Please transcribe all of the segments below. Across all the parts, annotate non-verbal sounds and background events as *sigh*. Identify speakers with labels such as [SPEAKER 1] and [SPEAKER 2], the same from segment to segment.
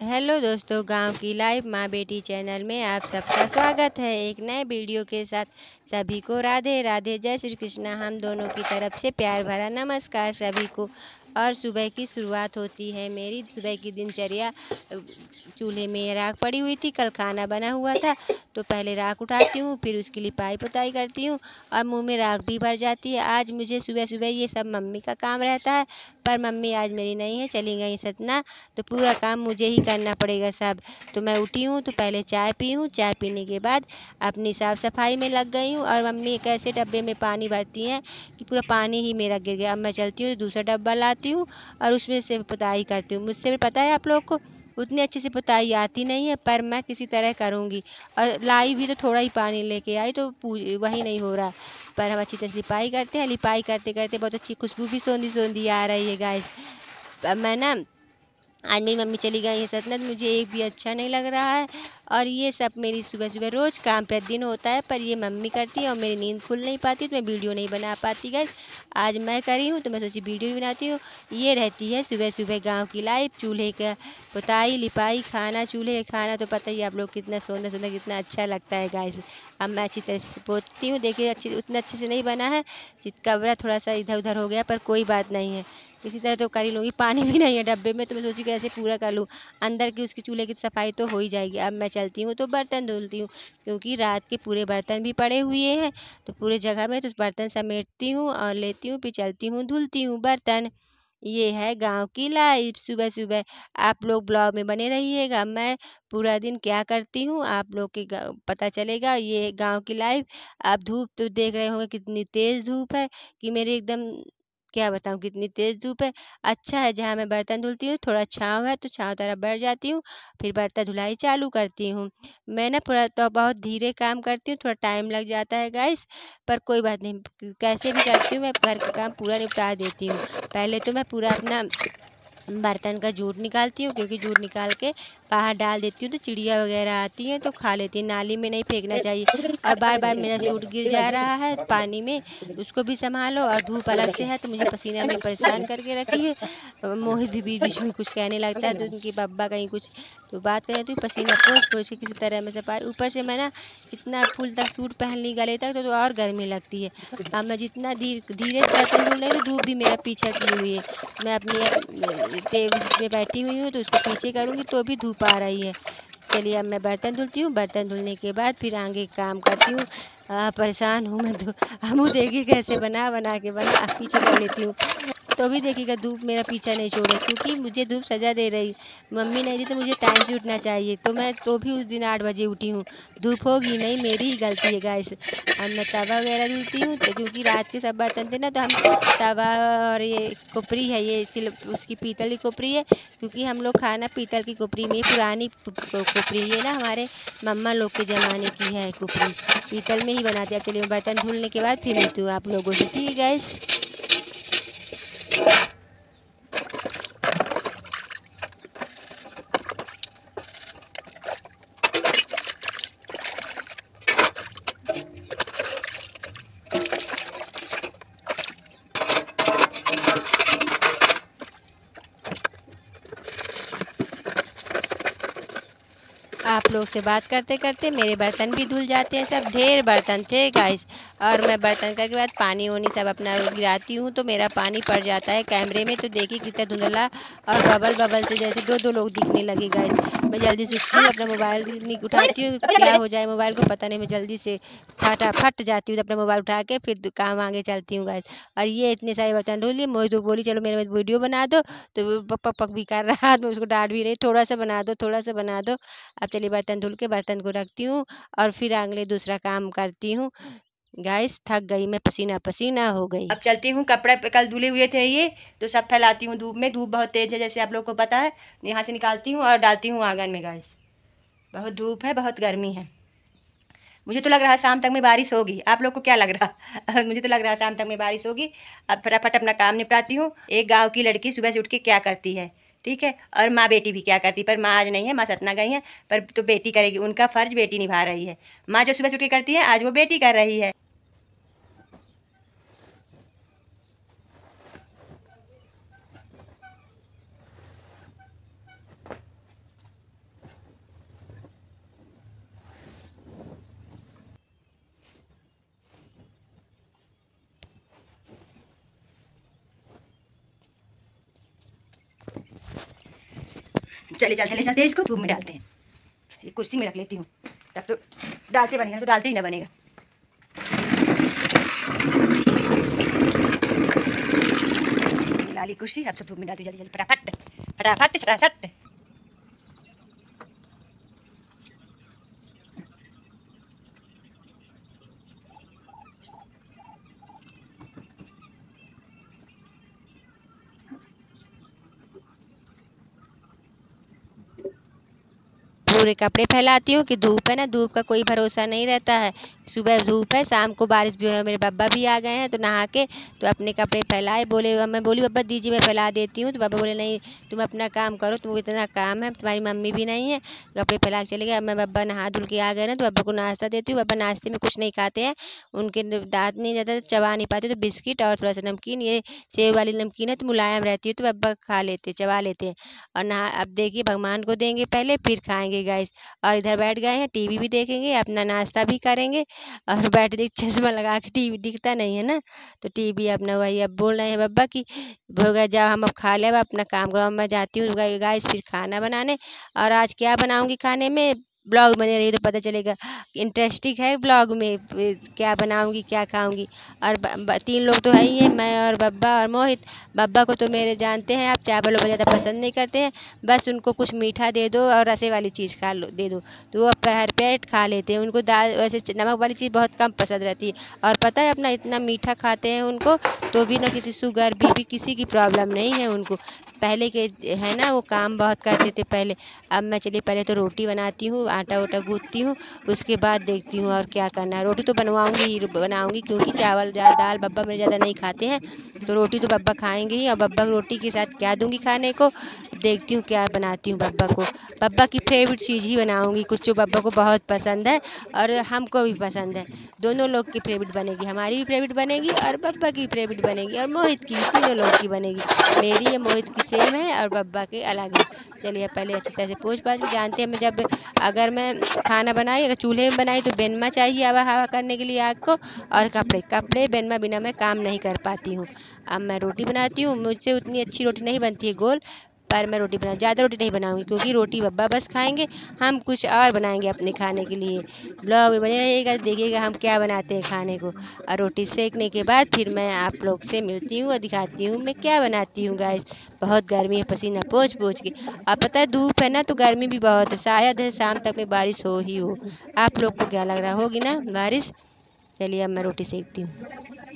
[SPEAKER 1] Hello दोस्तों, गाँव की लाइव माँ बेटी चैनल में आप सबका स्वागत है। एक नए वीडियो के साथ सभी को राधे राधे जय श्री कृष्णा। हम दोनों की तरफ़ से प्यार भरा नमस्कार सभी को। और सुबह की शुरुआत होती है। मेरी सुबह की दिनचर्या चूल्हे में राख पड़ी हुई थी। कल खाना बना हुआ था तो पहले राख उठाती हूँ, फिर उसके लिए पाई पुताई करती हूँ और मुँह में राख भी भर जाती है। आज मुझे सुबह सुबह ये सब मम्मी का काम रहता है, पर मम्मी आज मेरी नहीं है, चली गई सतना तो पूरा काम मुझे ही करना पड़ेगा सब। तो मैं उठी हूँ तो पहले चाय पी हूँ, चाय पीने के बाद अपनी साफ़ सफ़ाई में लग गई हूँ और मम्मी एक ऐसे डब्बे में पानी भरती हैं कि पूरा पानी ही मेरा गिर गया। अब मैं चलती हूँ दूसरा डब्बा लाती हूँ और उसमें से पुताई करती हूँ। मुझसे भी पता है आप लोग को, उतनी अच्छे से पुताई आती नहीं है, पर मैं किसी तरह करूँगी। और लाई भी तो थोड़ा ही पानी लेके आई तो वही नहीं हो रहा। पर हम अच्छी तरह से लिपाई करते हैं, लिपाई करते करते बहुत अच्छी खुशबू भी सोंधी सोंधी आ रही है गाइस मैं ना, आज मेरी मम्मी चली गई है सतना तो मुझे एक भी अच्छा नहीं लग रहा है। और ये सब मेरी सुबह सुबह रोज़ काम प्रतिदिन होता है, पर ये मम्मी करती है और मेरी नींद खुल नहीं पाती तो मैं वीडियो नहीं बना पाती। गई आज मैं करी हूँ तो मैं सोची वीडियो भी बनाती हूँ। ये रहती है सुबह सुबह गाँव की लाइफ चूल्हे का पुताई, लिपाई, खाना, चूल्हे का खाना तो पता ही आप लोग कितना सोना सोना कितना अच्छा लगता है गाय से अब मैं अच्छी तरह से पोतती हूँ, देखिए अच्छी, उतना अच्छे से नहीं बना है कवरा थोड़ा सा इधर उधर हो गया, पर कोई बात नहीं है। इसी तरह तो कर ही लूँगी, पानी भी नहीं है डब्बे में तो मैं सोची कैसे पूरा कर लूँ। अंदर की उसकी चूल्हे की सफ़ाई तो हो ही जाएगी। अब मैं चलती हूँ तो बर्तन धुलती हूँ, क्योंकि रात के पूरे बर्तन भी पड़े हुए हैं। तो पूरे जगह में तो बर्तन समेटती हूँ और लेती हूँ, फिर चलती हूँ, धुलती हूँ बर्तन। ये है गाँव की लाइफ। सुबह सुबह आप लोग ब्लॉग में बने रहिएगा। मैं पूरा दिन क्या करती हूँ, आप लोग के पता चलेगा, ये गाँव की लाइफ। आप धूप तो देख रहे होंगे कितनी तेज़ धूप है कि मेरे एकदम क्या बताऊँ, कितनी तेज़ धूप है। अच्छा है जहाँ मैं बर्तन धुलती हूँ, थोड़ा छाँव है तो छाँव तरह बढ़ जाती हूँ, फिर बर्तन धुलाई चालू करती हूँ। मैं ना थोड़ा तो बहुत धीरे काम करती हूँ, थोड़ा टाइम लग जाता है गैस पर कोई बात नहीं, कैसे भी करती हूँ मैं घर का काम पूरा निपटा देती हूँ। पहले तो मैं पूरा अपना बर्तन का जूट निकालती हूँ, क्योंकि जूट निकाल के बाहर डाल देती हूँ तो चिड़िया वगैरह आती हैं तो खा लेती हैं। नाली में नहीं फेंकना चाहिए। और बार बार मेरा सूट गिर जा रहा है पानी में, उसको भी संभालो, और धूप अलग से है तो मुझे पसीना में परेशान करके रखी है। मोहित भी बीच बीच में कुछ कहने लगता है तो उनके बब्बा कहीं कुछ तो बात करें तो पसीना पोस पोस के किसी तरह में सफ़ाई ऊपर से मैं ना इतना फुल तक सूट पहन ली गले तक तो, तो और गर्मी लगती है। अब मैं जितना धीरे धीरे बर्तन धुल रही हूँ धूप भी मेरा पीछा की हुई है। मैं अपनी टेबल जिसमें बैठी हुई हूँ तो उसको पीछे करूँगी तो भी धूप आ रही है। चलिए अब मैं बर्तन धुलती हूँ। बर्तन धुलने के बाद फिर आगे काम करती हूँ। परेशान हूँ मैं तो। हम देखिए कैसे बना बना के बना पीछे कर लेती हूँ। तो भी देखिएगा, धूप मेरा पीछा नहीं छोड़े, क्योंकि मुझे धूप सजा दे रही। मम्मी नहीं दी तो मुझे टाइम से उठना चाहिए। तो मैं तो भी उस दिन आठ बजे उठी हूँ। धूप होगी नहीं, मेरी ही गलती है गाइस अब मैं तवा वगैरह धुलती हूँ तो क्योंकि रात के सब बर्तन थे ना तो हम तवा और ये कुपरी है, ये उसकी पीतल की कुपरी है, क्योंकि हम लोग खाना पीतल की कुपरी में, पुरानी कुपरी है ना, हमारे मम्मा लोग के ज़माने की है कुपरी। पीतल में ही बनाते हैं। अब चलिए, बर्तन धुलने के बाद फिर मिलती हूँ आप लोगों से। ठीक है गैस आप लोग से बात करते करते मेरे बर्तन भी धुल जाते हैं, सब ढेर बर्तन थे गाइस और मैं बर्तन करके बाद पानी वानी सब अपना गिराती हूँ तो मेरा पानी पड़ जाता है कैमरे में तो देखिए कितना धुंधला और बबल बबल से जैसे दो दो लोग दिखने लगे गाइस मैं जल्दी से उठती हूँ अपना मोबाइल उठाती हूँ क्या हो जाए मोबाइल को पता नहीं मैं जल्दी से फटा फट जाती हूँ तो अपना मोबाइल उठा के फिर काम आगे चलती हूँ गाइस और ये इतने सारे बर्तन धुल लिए मोही तो बोली चलो मेरे वीडियो बना दो। तो पक पक भी कर रहा मैं उसको डांट भी रही थोड़ा सा बना दो थोड़ा सा बना दो। अब चलिए बर्तन धुल के बर्तन को रखती हूँ और फिर अगले दूसरा काम करती हूँ। गैस थक गई मैं, पसीना पसीना हो गई। अब चलती हूँ, कपड़े पे कल धुले हुए थे ये तो सब फैलाती हूँ धूप में। धूप बहुत तेज़ है, जैसे आप लोग को पता है। यहाँ से निकालती हूँ और डालती हूँ आँगन में गैस बहुत धूप है, बहुत गर्मी है। मुझे तो लग रहा है शाम तक में बारिश होगी। आप लोग को क्या लग रहा? *laughs* मुझे तो लग रहा है शाम तक में बारिश होगी। अब फटाफट अपना काम निपटाती हूँ। एक गाँव की लड़की सुबह से उठ के क्या करती है, ठीक है? और माँ बेटी भी क्या करती पर माँ आज नहीं है, माँ सतना गई है, पर तो बेटी करेगी। उनका फ़र्ज़ बेटी निभा रही है। माँ जो सुबह से उठ के करती है, आज वो बेटी कर रही है।
[SPEAKER 2] चले चल चले चलते इसको धूप में डालते हैं। ये कुर्सी में रख लेती हूँ। तब तो डालते बनेगा तो डालते ही ना बनेगा। लाली कुर्सी, अब सब धूप में डालती जल्दी जल्दी, फटाफट फटाफट फटाफट।
[SPEAKER 1] पूरे कपड़े फैलाती हूँ कि धूप है ना, धूप का कोई भरोसा नहीं रहता है। सुबह धूप है, शाम को बारिश भी हो, मेरे बब्बा भी आ गए हैं तो नहा के तो अपने कपड़े फैलाए, बोले मैं बोली, बब्बा, दीजिए, मैं फैला देती हूँ। तो बाबा बोले, नहीं, तुम अपना काम करो, तुमको इतना काम है, तुम्हारी मम्मी भी नहीं है। कपड़े फैला के चले गए। अब मैं बब्बा नहा धुल के आ गए ना तो बब्बा को नाश्ता देती हूँ। बब्बा नाश्ते में कुछ नहीं खाते हैं, उनके दांत नहीं जाता चबा नहीं पाते तो बिस्किट और थोड़ा सा नमकीन, ये सेब वाली नमकीन है तो मुलायम रहती है तो बब्बा खा लेते, चबा लेते हैं। और नहा, अब देखिए, भगवान को देंगे पहले, फिर खाएँगे गाइस और इधर बैठ गए हैं टीवी भी देखेंगे, अपना नाश्ता भी करेंगे और बैठ देख चश्मा लगा के टीवी दिखता नहीं है ना? तो टीवी अपना वही अब बोल रहे हैं बब्बा कि गया जब हम अब खा ले अपना काम करो मैं जाती हूँ गाइस फिर खाना बनाने। और आज क्या बनाऊँगी खाने में? ब्लॉग बने रही तो पता चलेगा। इंटरेस्टिंग है ब्लॉग में, क्या बनाऊँगी, क्या खाऊँगी। और तीन लोग तो है ही हैं, मैं और बब्बा और मोहित। बब्बा को तो मेरे जानते हैं, आप चावल वाला ज़्यादा पसंद नहीं करते हैं। बस उनको कुछ मीठा दे दो और रसे वाली चीज़ खा लो, दे दो। तो वो हर पेट खा लेते हैं। उनको दाल, वैसे नमक वाली चीज़ बहुत कम पसंद रहती है। और पता है, अपना इतना मीठा खाते हैं उनको तो भी ना किसी शुगर भी किसी की प्रॉब्लम नहीं है उनको। पहले के, है ना, वो काम बहुत करते थे पहले। अब मैं चलिए, पहले तो रोटी बनाती हूँ आटा उटा गूँथती हूँ, उसके बाद देखती हूँ और क्या करना है। रोटी तो बनवाऊँगी ही, बनाऊँगी क्योंकि चावल दाल बब्बा मेरे ज़्यादा नहीं खाते हैं तो रोटी तो बब्बा खाएँगे ही, और बब्बा रोटी के साथ क्या दूँगी खाने को? देखती हूँ क्या बनाती हूँ बब्बा को। बब्बा की फेवरेट चीज़ ही बनाऊँगी कुछ जो बब्बा को बहुत पसंद है और हमको भी पसंद है। दोनों लोग की फेवरेट बनेगी, हमारी भी फेवरेट बनेगी और बब्बा की फेवरेट बनेगी और मोहित की तीनों लोग की बनेगी। मेरी या मोहित की सेम है और बब्बा के अलग है। चलिए पहले अच्छी तरह से पूछ पाछ, जानते हैं मैं जब अगर मैं खाना बनाई, अगर चूल्हे में बनाई तो बेनमा चाहिए हवा हवा करने के लिए आग को और कपड़े। कपड़े बेनमा बिना मैं काम नहीं कर पाती हूँ। अब मैं रोटी बनाती हूँ, मुझसे उतनी अच्छी रोटी नहीं बनती है, गोल। पर मैं रोटी बना, ज़्यादा रोटी नहीं बनाऊँगी क्योंकि रोटी बब्बा बस खाएँगे, हम कुछ और बनाएँगे अपने खाने के लिए। ब्लॉग में बने रहिएगा, देखिएगा हम क्या बनाते हैं खाने को। और रोटी सेकने के बाद फिर मैं आप लोग से मिलती हूँ और दिखाती हूँ मैं क्या बनाती हूँ गैस बहुत गर्मी है, पसीना पोछ पोछ के। अब पता है धूप है ना तो गर्मी भी बहुत है। शायद है, शाम तक में बारिश हो ही हो। आप लोग को क्या लग रहा होगी ना बारिश? चलिए अब मैं रोटी सेकती हूँ।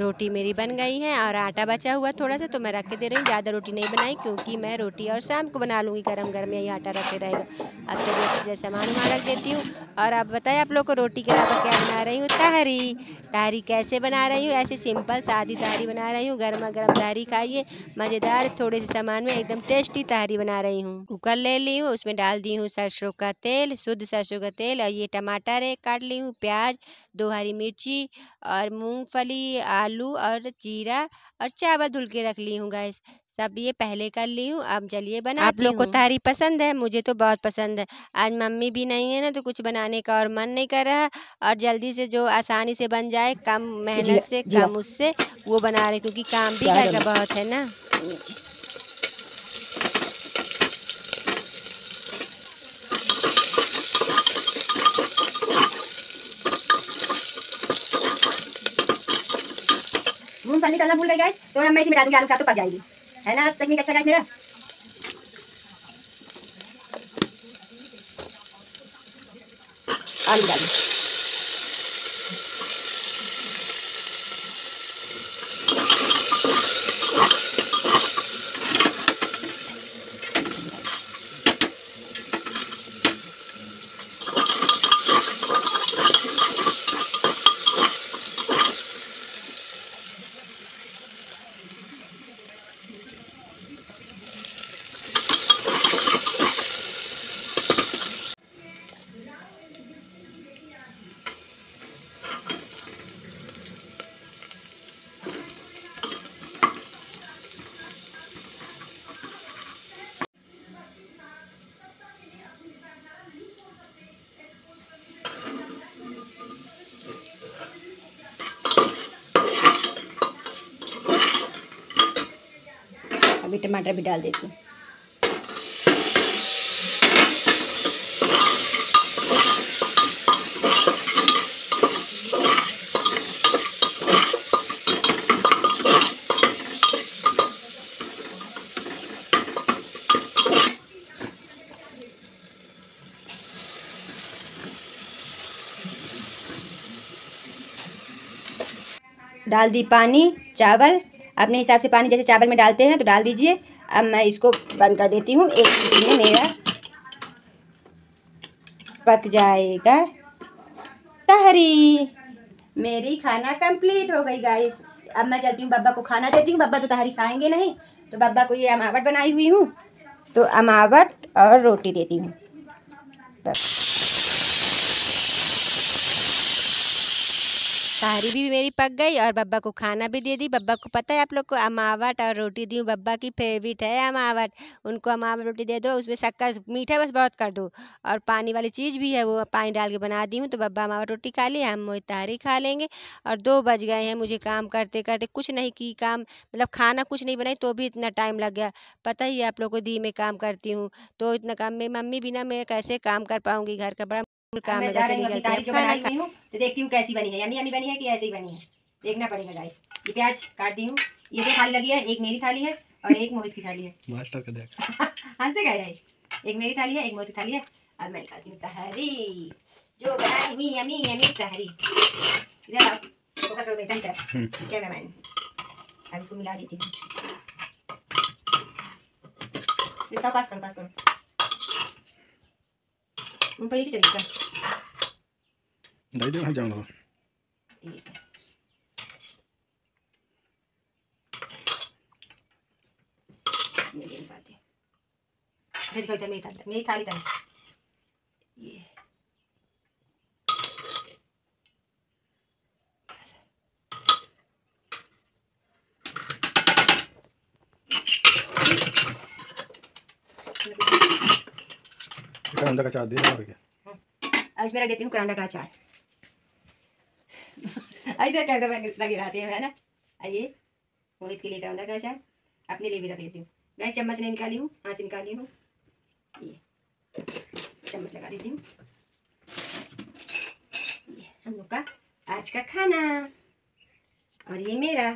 [SPEAKER 1] रोटी मेरी बन गई है और आटा बचा हुआ थोड़ा सा तो मैं रख के दे रही हूँ। ज़्यादा रोटी नहीं बनाई क्योंकि मैं रोटी और शाम को बना लूँगी। गर्म गर्म यही आटा रखे रहेगा। अब चलिए अच्छे सामान वहाँ रख देती हूँ। और अब बताएँ, आप लोग को रोटी के अलावा क्या बना रही हूँ? तहरी तहरी कैसे बना रही हूँ? ऐसे सिंपल सादी तहरी बना रही हूँ। गर्मा गर्म तहरी खाइए। मज़ेदार थोड़े से सामान में एकदम टेस्टी तहरी बना रही हूँ। कुकर ले ली हूँ। उसमें डाल दी हूँ सरसों का तेल, शुद्ध सरसों का तेल और ये टमाटर है काट ली हूँ, प्याज, दो हरी मिर्ची और मूँगफली, आलू और जीरा और चावल धुल के रख ली हूँ गैस सब ये पहले कर ली हूँ अब चलिए बना आप लोग को तारी पसंद है? मुझे तो बहुत पसंद है। आज मम्मी भी नहीं है ना तो कुछ बनाने का और मन नहीं कर रहा और जल्दी से जो आसानी से बन जाए कम मेहनत से कम उससे वो बना रहे क्योंकि काम भी घर का बहुत है ना।
[SPEAKER 2] मूंगफली डालना भूल गई गाइस तो मैं इसमें डाल दूँगी आलू का तो पक जाएगी है ना तकनीक अच्छा गाइस मेरा आलू डाल टमाटर भी डाल देती हूँ। डाल दी पानी चावल अपने हिसाब से पानी जैसे चावल में डालते हैं तो डाल दीजिए। अब मैं इसको बंद कर देती हूँ। एक सीटी में मेरा पक जाएगा। तहरी, मेरी खाना कंप्लीट हो गई गाइस अब मैं चलती हूँ, बब्बा को खाना देती हूँ। बब्बा तो तहरी खाएँगे नहीं तो बब्बा को ये अमावट बनाई हुई हूँ। तो अमावट और रोटी देती हूँ। बस
[SPEAKER 1] तारी भी मेरी पक गई और बब्बा को खाना भी दे दी। बब्बा को पता है आप लोग को अमावट और रोटी दी, बब्बा की फेवरेट है अमावट। उनको अमावट रोटी दे दो, उसमें शक्कर, मीठा बस बहुत कर दो। और पानी वाली चीज़ भी है, वो पानी डाल के बना दी हूँ तो बब्बा अमावट रोटी खा ली, हम मोहित तारी खा लेंगे। और दो बज गए हैं मुझे काम करते करते, कुछ नहीं की काम मतलब खाना कुछ नहीं बनाई तो भी इतना टाइम लग गया। पता ही है आप लोग को दी मैं काम करती हूँ तो इतना काम, मेरी मम्मी बिना मेरे कैसे काम कर पाऊँगी, घर का बड़ा काम
[SPEAKER 2] जा रही हूँ।
[SPEAKER 1] है
[SPEAKER 2] जो बनाई हुई हूँ तो देखती हूँ कैसी बनी है। यमी यमी बनी है कि ऐसे ही बनी है। देखना पड़ेगा गाइस ये प्याज काट दी हूँ। ये दो थाली लगी है एक मेरी थाली है और एक मोहित की थाली है। *laughs*
[SPEAKER 3] मास्टर का देख। *laughs*
[SPEAKER 2] हंसे गए है एक मेरी थाली है एक मोहित की थाली है। अब मैं निकालती हूँ तहरी। जो बनाई हुई यमी यमी तहरी। इधर आओ फोकस करो बेटा इधर
[SPEAKER 3] हम्म।
[SPEAKER 2] कैमरामैन अब इसको मिला देती हूँ। पास करो पास करो। ऊपर नीचे चलिएगा
[SPEAKER 3] दाई दे हम जाऊँगा
[SPEAKER 2] ठीक है ये ले निकालते हैं। इधर देखो, इधर मेरी थाली मेरी थाली थाली ये
[SPEAKER 3] अंडा का चार दे और क्या?
[SPEAKER 2] अब इसमें रख देती हूँ करंडा का अचार *laughs* ऐसे करंडा में लगे रहते हैं, है ना? आइए, मोहित के लिए करंडा का अचार अपने लिए भी रख लेती हूँ। मैं चम्मच नहीं निकाली हूँ, हाथ से निकाली हूँ। ये, चम्मच लगा देती हूँ। ये, हम लोग का आज का खाना। और ये मेरा।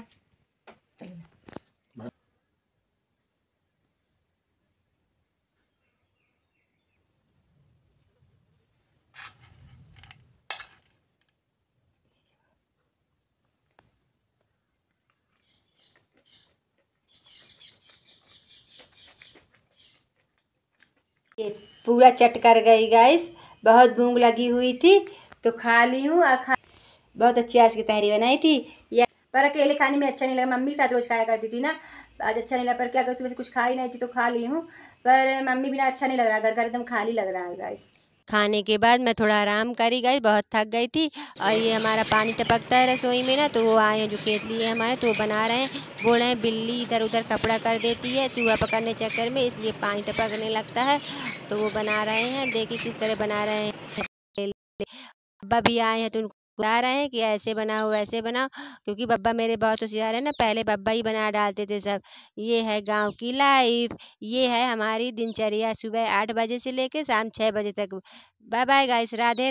[SPEAKER 2] ये पूरा चट कर गई गाइस बहुत भूख लगी हुई थी तो खा ली हूँ और खा बहुत अच्छी आज की तहरी बनाई थी। या पर अकेले खाने में अच्छा नहीं लगा। मम्मी के साथ रोज़ खाया करती थी ना। आज अच्छा नहीं लगा, पर क्या कर सुबह से कुछ खा ही नहीं थी तो खा ली हूँ। पर मम्मी बिना अच्छा नहीं लग रहा घर घर एकदम खाली लग रहा है गाइस
[SPEAKER 1] खाने के बाद मैं थोड़ा आराम करी गई, बहुत थक गई थी और ये हमारा पानी टपकता है रसोई में ना तो वो आए हैं जो खेत लिए हमारे तो वो बना रहे हैं। बोल रहे हैं, बिल्ली इधर उधर कपड़ा कर देती है, चूहा पकड़ने चक्कर में, इसलिए पानी टपकने लगता है। तो वो बना रहे हैं, देखिए किस तरह बना रहे हैं। अब भी आए हैं तो उनको बता रहे हैं कि ऐसे बनाओ, वैसे बनाओ, क्योंकि बब्बा मेरे बहुत होशियार है ना, पहले बब्बा ही बना डालते थे सब। ये है गाँव की लाइफ, ये है हमारी दिनचर्या सुबह आठ बजे से लेकर शाम छः बजे तक। Bye bye guys Radhe Radhe